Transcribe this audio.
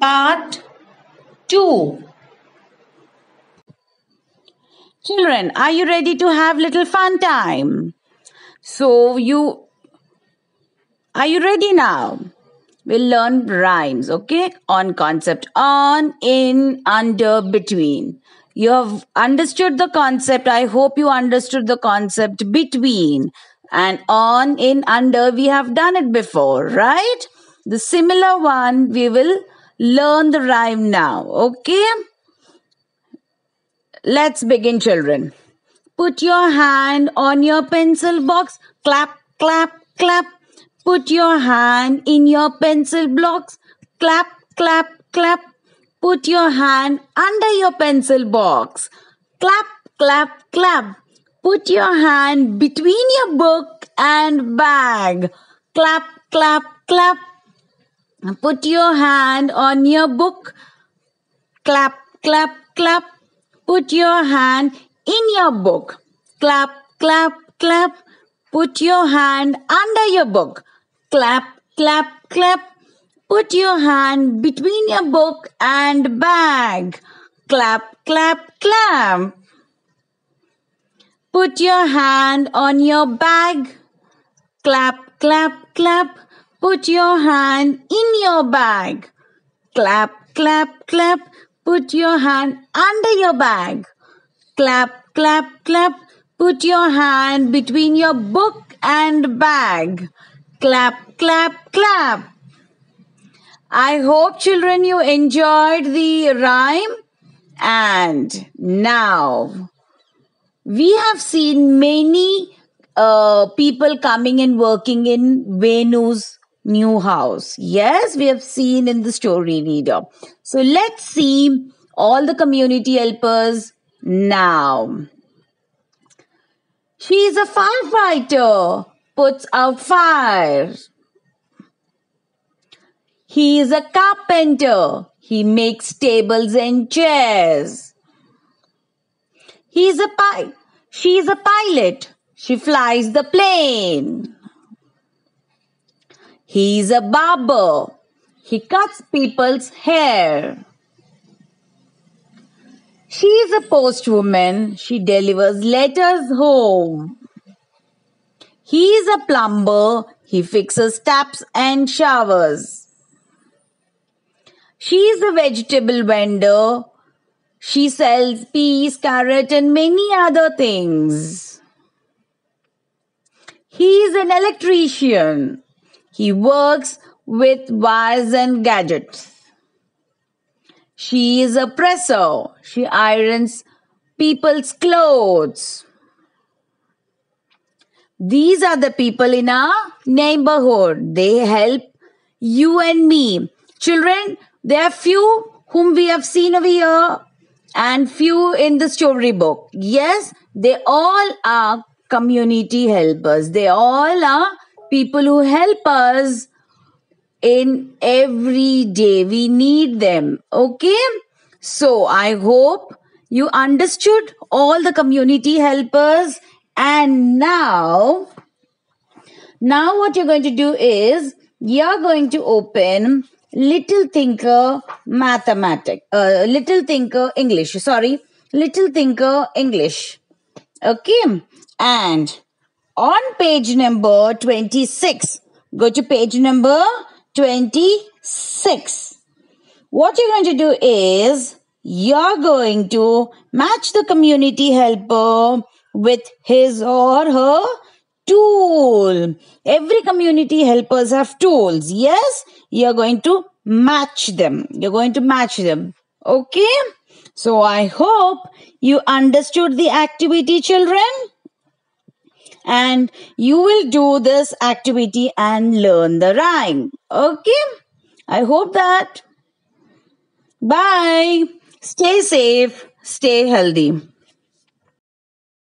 Part 2 Children, are you ready to have little fun time? So you are you ready now? We'll learn rhymes, okay? On concept on, in, under, between. You have understood the concept. I hope you understood the concept between and on, in, under. We have done it before, right? The similar one we will learn the rhyme now, okay? Let's begin, children. Put your hand on your pencil box. Clap, clap, clap. Put your hand in your pencil box. Clap, clap, clap. Put your hand under your pencil box. Clap, clap, clap. Put your hand between your book and bag. Clap, clap, clap. Put your hand on your book. Clap, clap, clap. Put your hand in your book. Clap, clap, clap. Put your hand under your book. Clap, clap, clap. Put your hand between your book and bag. Clap, clap, clap. Put your hand on your bag. Clap, clap, clap. Put your hand in your bag. Clap, clap, clap. Put your hand under your bag. Clap, clap, clap. Put your hand between your book and bag. Clap, clap, clap. I hope children you enjoyed the rhyme. And now we have seen many uh, people coming and working in Venu's new house. Yes, we have seen in the story reader. So let's see all the community helpers now. She is a firefighter, puts out fires. He is a carpenter. He makes tables and chairs. He is a pi- she is a pilot. She flies the plane. He's a barber. He cuts people's hair. She is a postwoman. She delivers letters home. He is a plumber. He fixes taps and showers. She is a vegetable vendor. She sells peas, carrot, and many other things. He is an electrician. He works with wires and gadgets. She is a presser. She irons people's clothes. These are the people in our neighborhood. They help you and me. Children, there are few whom we have seen over here and few in the storybook. Yes, they all are community helpers. They all are people who help us in every day. We need them. Okay. So I hope you understood all the community helpers. And now, now what you're going to do is you're going to open Little Thinker Mathematic, uh, Little Thinker English. Sorry, Little Thinker English. Okay. And on page number 26. Go to page number 26. What you're going to do is you're going to match the community helper with his or her tool. Every community helpers have tools. Yes, you're going to match them. You're going to match them. Okay. So I hope you understood the activity, children and you will do this activity and learn the rhyme. Okay? I hope that. Bye. Stay safe. Stay healthy.